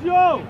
兄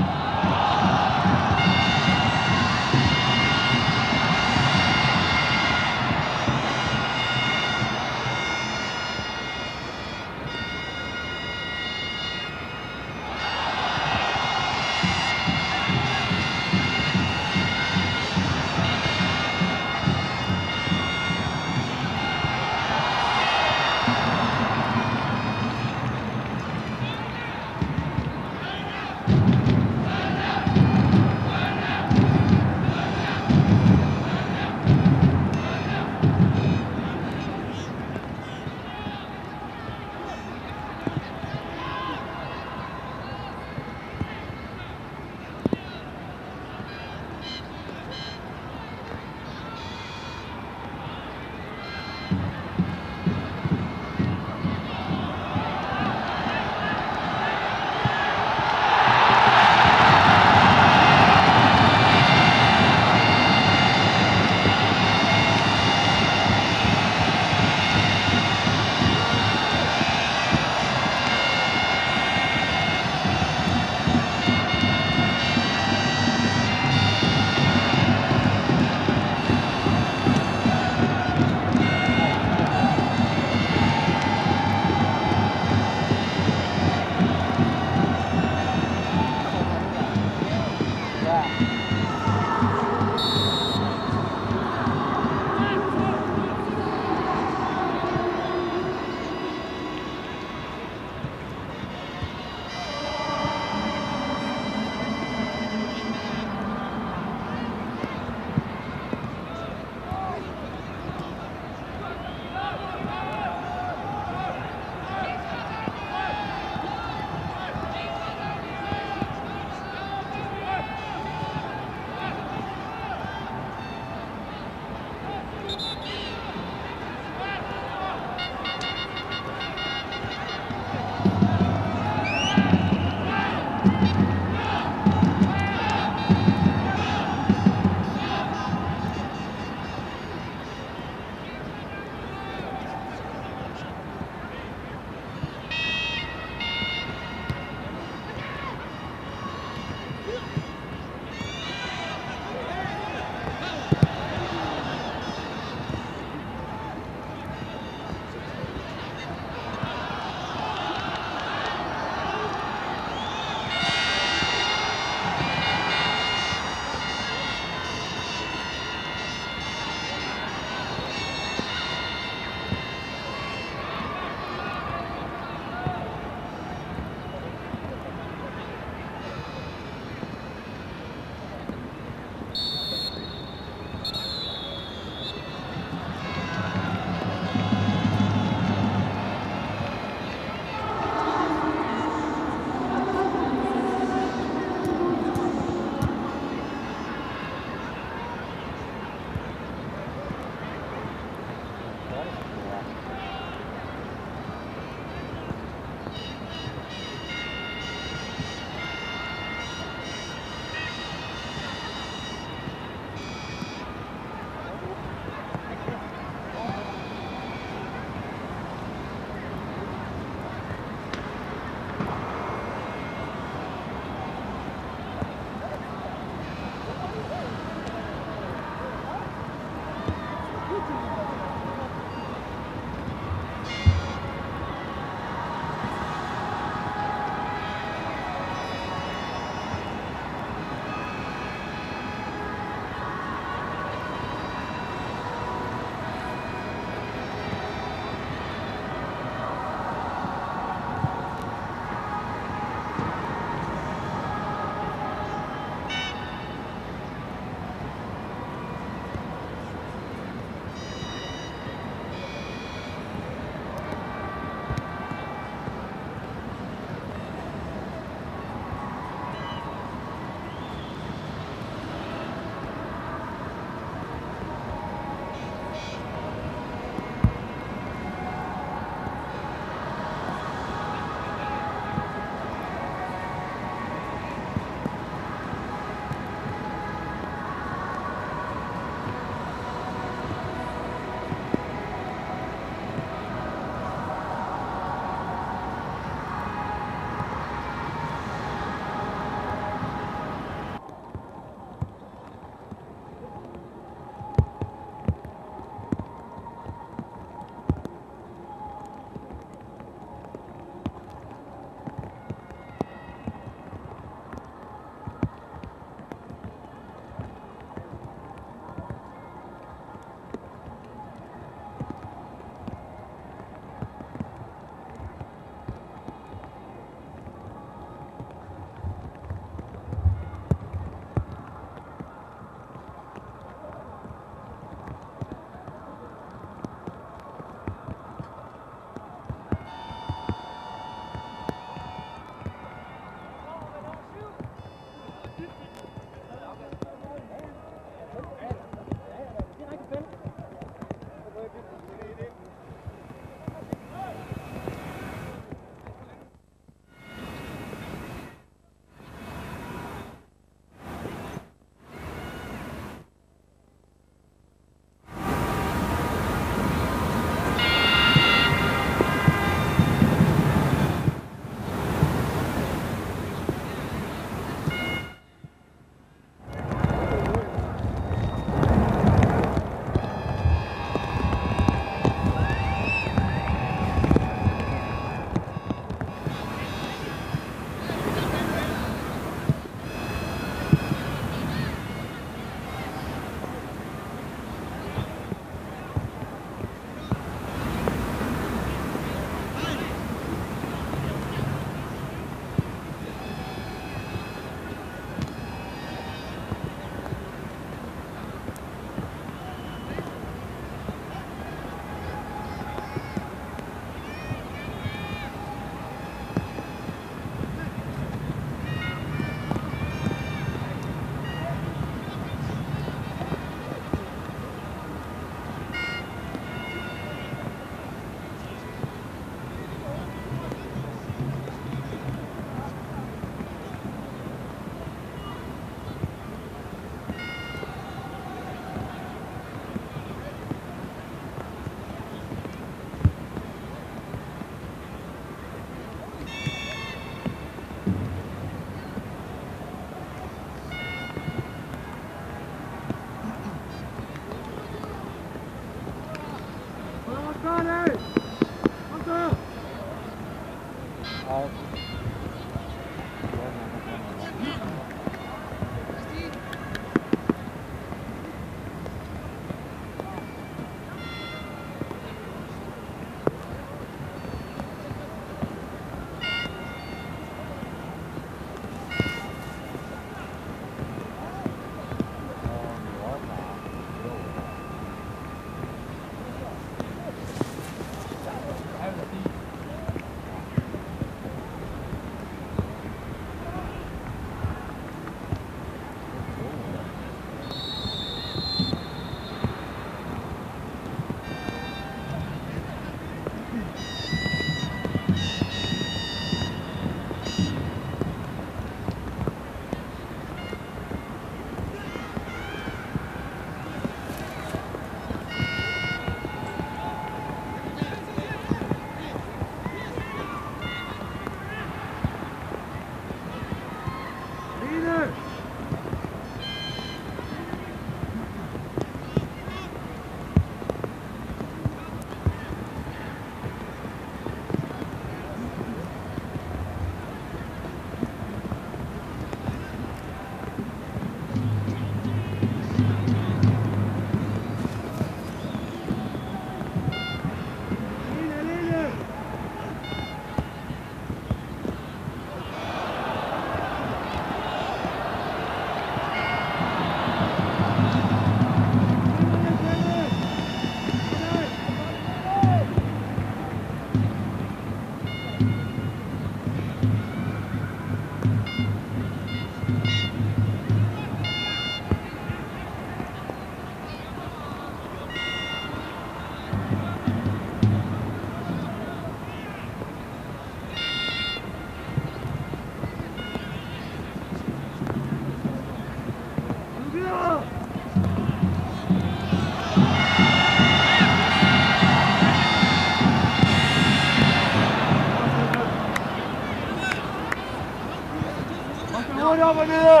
어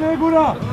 Negura!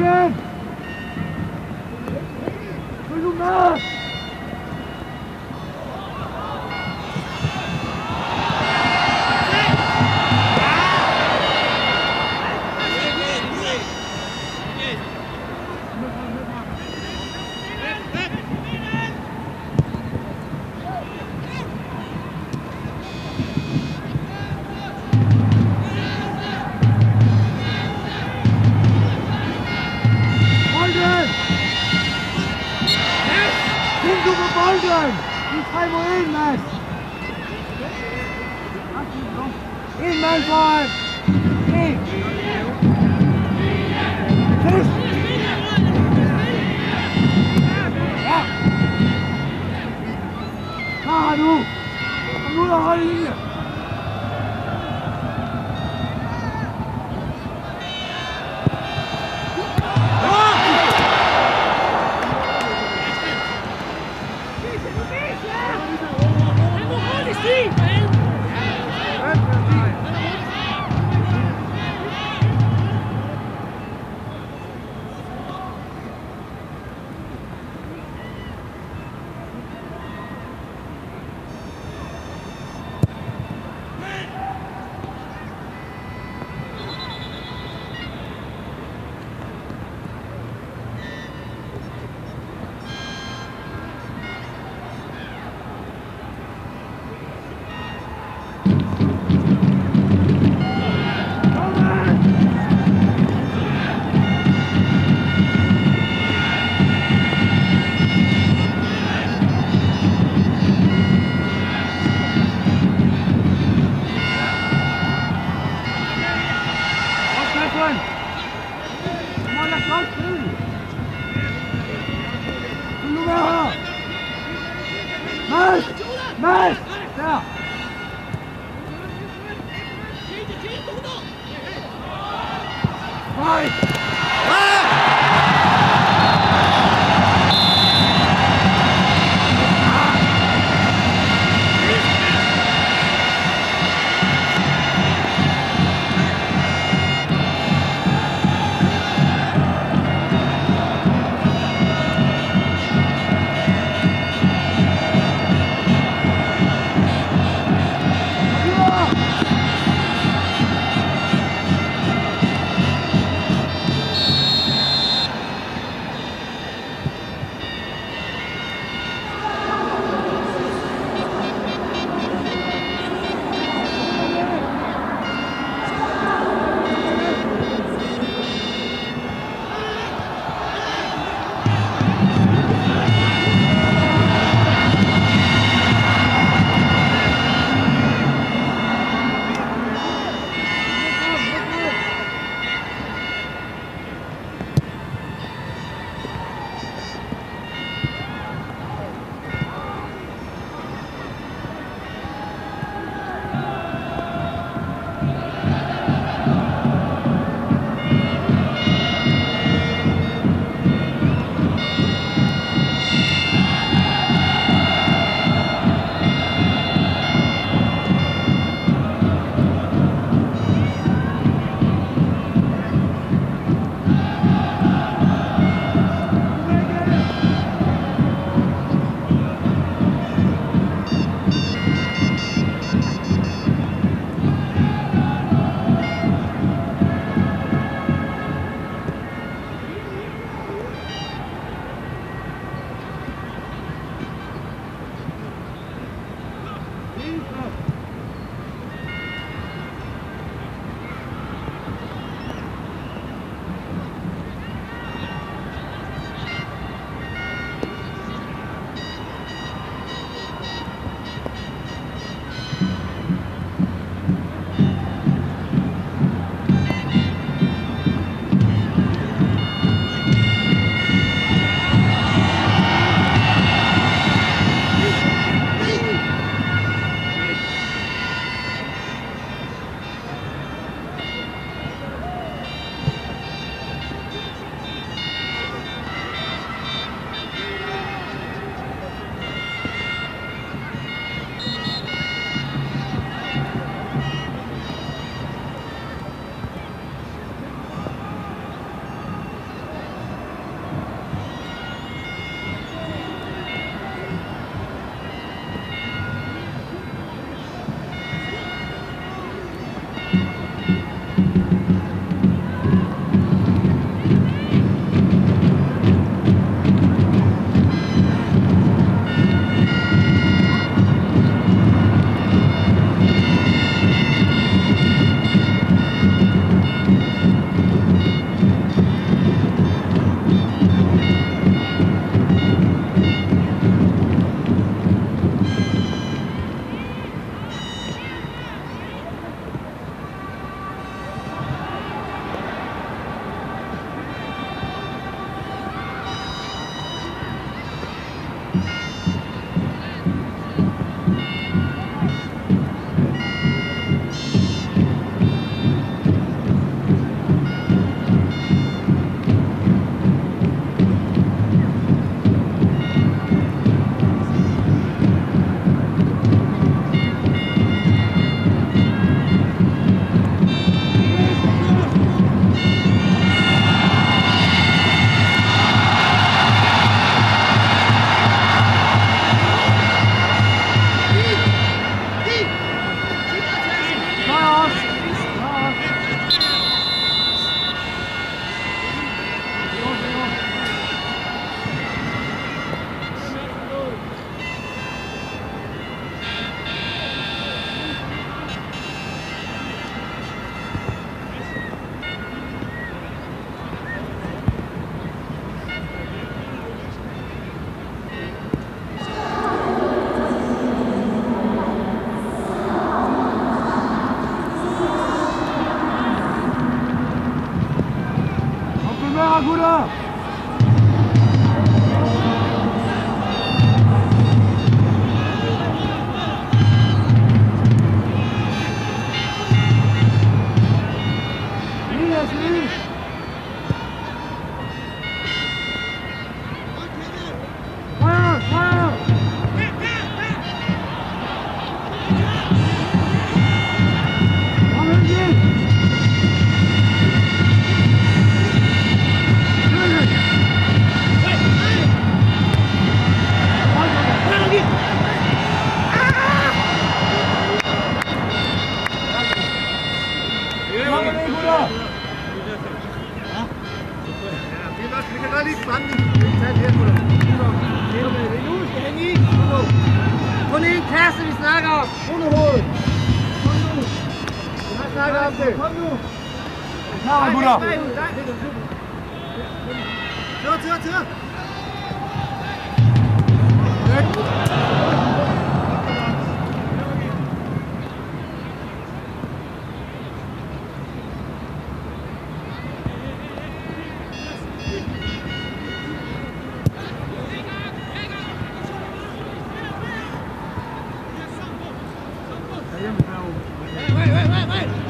Buffalo は。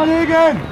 Kollegen!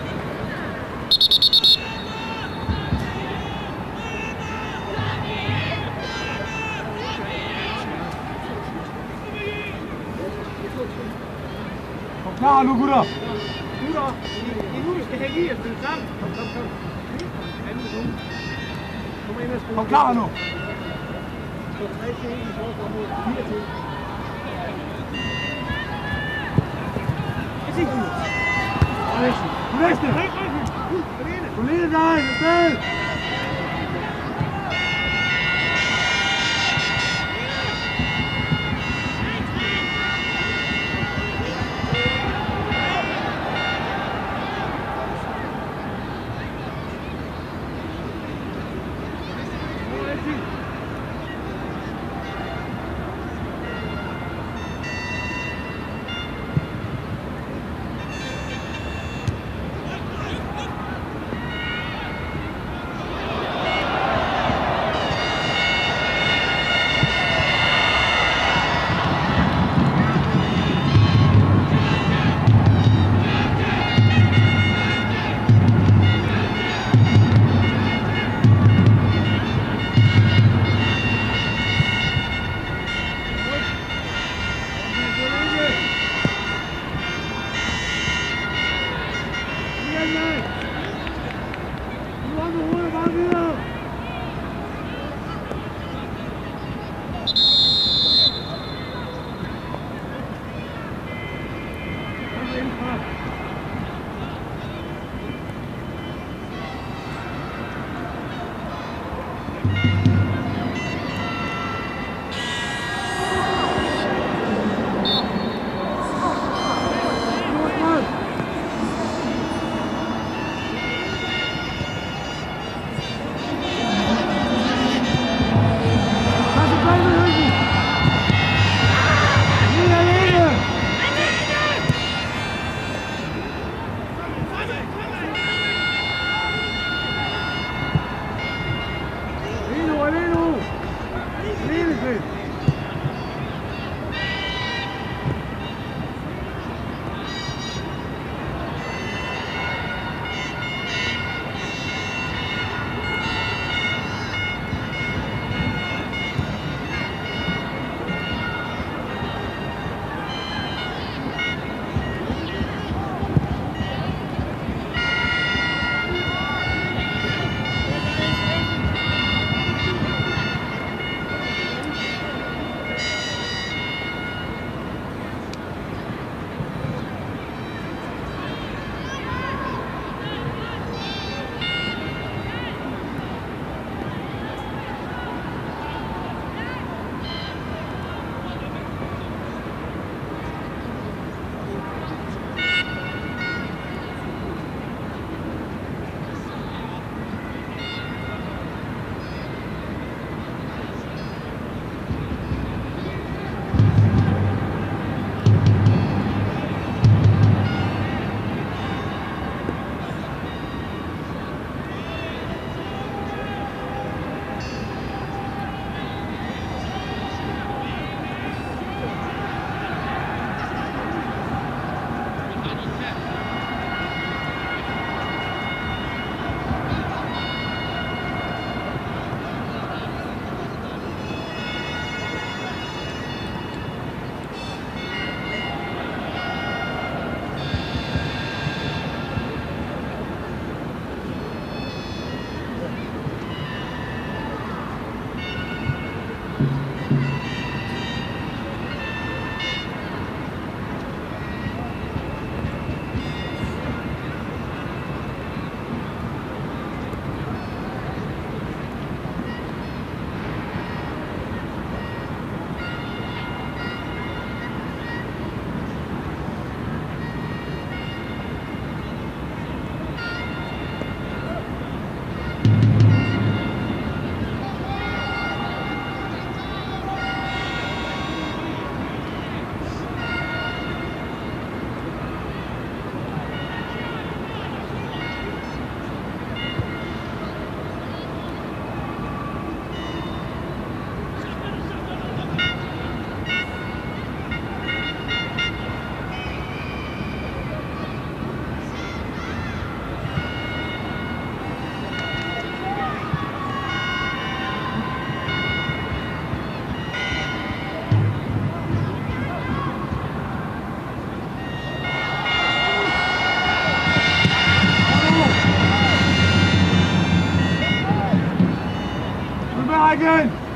second!